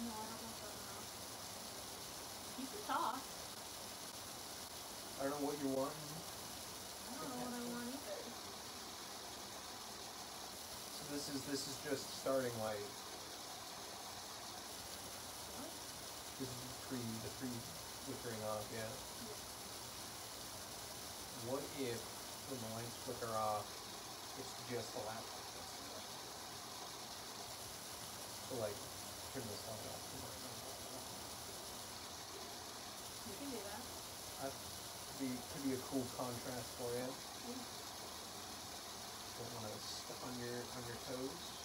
No, I don't know. You can talk. I don't know what you want. I don't know what I want either. So this is this is just starting light. What? This is the tree, the tree flickering off, yeah. yeah. What if when the lights flicker off, it's just the laptop? So like can do that. That could be could be a cool contrast for you. Don't want to step on your on your toes.